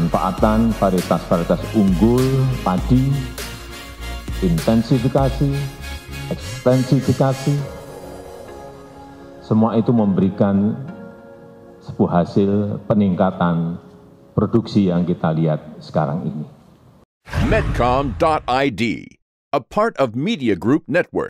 pemanfaatan varietas-varietas unggul padi, intensifikasi, ekstensifikasi, semua itu memberikan sebuah hasil peningkatan produksi yang kita lihat sekarang ini. Medcom.id, a part of Media Group Network.